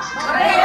Correcto.